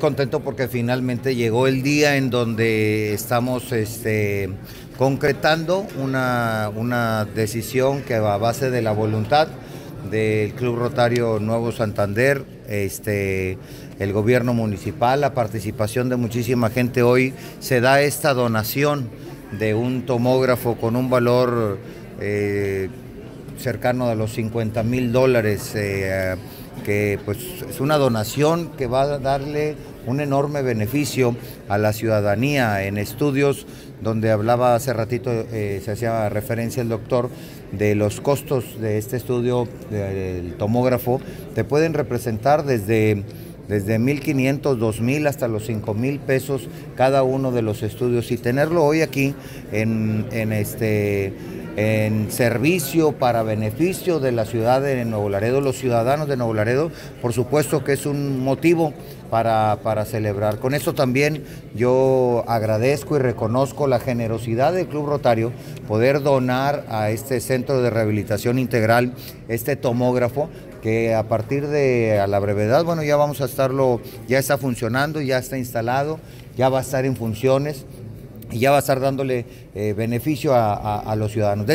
Contento porque finalmente llegó el día en donde estamos este, concretando una, una decisión que a base de la voluntad del Club Rotario Nuevo Santander, este, el gobierno municipal, la participación de muchísima gente. Hoy se da esta donación de un tomógrafo con un valor eh, cercano a los 50 mil dólares. Eh, que pues es una donación que va a darle un enorme beneficio a la ciudadanía en estudios donde hablaba hace ratito, eh, se hacía referencia el doctor, de los costos de este estudio del tomógrafo, te pueden representar desde desde 1.500, 2.000 hasta los 5.000 pesos cada uno de los estudios. Y tenerlo hoy aquí en, en este en servicio para beneficio de la ciudad de Nuevo Laredo, los ciudadanos de Nuevo Laredo, por supuesto que es un motivo para, para, celebrar. Con eso también yo agradezco y reconozco la generosidad del Club Rotario poder donar a este centro de rehabilitación integral este tomógrafo que a partir de a la brevedad, bueno, ya vamos a estarlo, ya está funcionando, ya está instalado, ya va a estar en funciones y ya va a estar dándole eh, beneficio a, los ciudadanos.